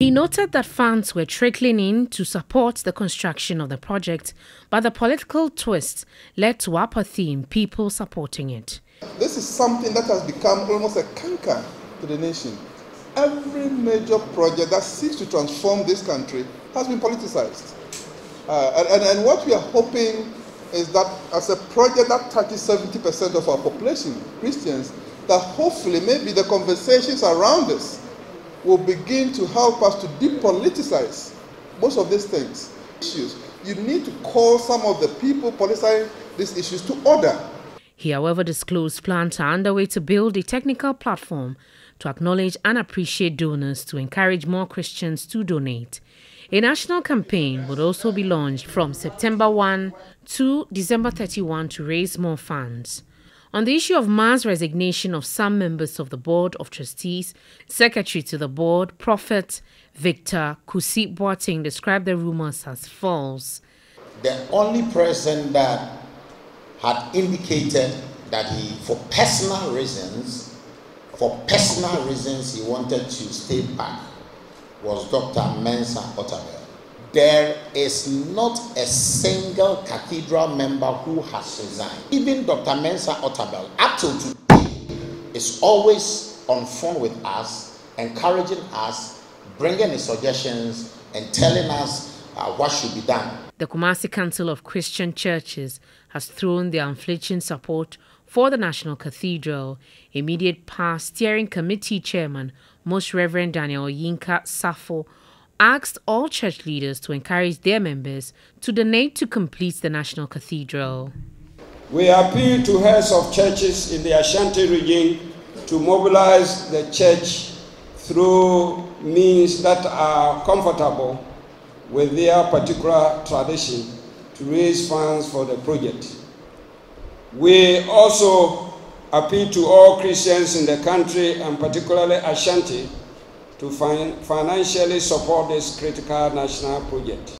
He noted that funds were trickling in to support the construction of the project, but the political twist led to apathy in people supporting it. This is something that has become almost a canker to the nation. Every major project that seeks to transform this country has been politicized. Uh, and, and what we are hoping is that as a project that touches 70% of our population, Christians, that hopefully maybe the conversations around this will begin to help us to depoliticize most of these things. Issues. You need to call some of the people politicizing these issues to order. He, however, disclosed plans are underway to build a technical platform to acknowledge and appreciate donors to encourage more Christians to donate. A national campaign would also be launched from September 1 to December 31 to raise more funds. On the issue of mass resignation of some members of the Board of Trustees, Secretary to the Board, Prophet Victor Kusi Boateng described the rumors as false. The only person that had indicated that he, for personal reasons, for personal reasons, he wanted to stay back was Dr. Mensa Otabil. There is not a single cathedral member who has resigned. Even Dr. Mensa Otabil, up till today, is always on phone with us, encouraging us, bringing his suggestions, and telling us uh, what should be done. The Kumasi Council of Christian Churches has thrown their unflinching support for the National Cathedral. Immediate past steering committee chairman, Most Reverend Daniel Yinka Sarfo, asked all church leaders to encourage their members to donate to complete the National Cathedral. We appeal to heads of churches in the Ashanti region to mobilize the church through means that are comfortable with their particular tradition to raise funds for the project. We also appeal to all Christians in the country and particularly Ashanti to fin financially support this critical national project.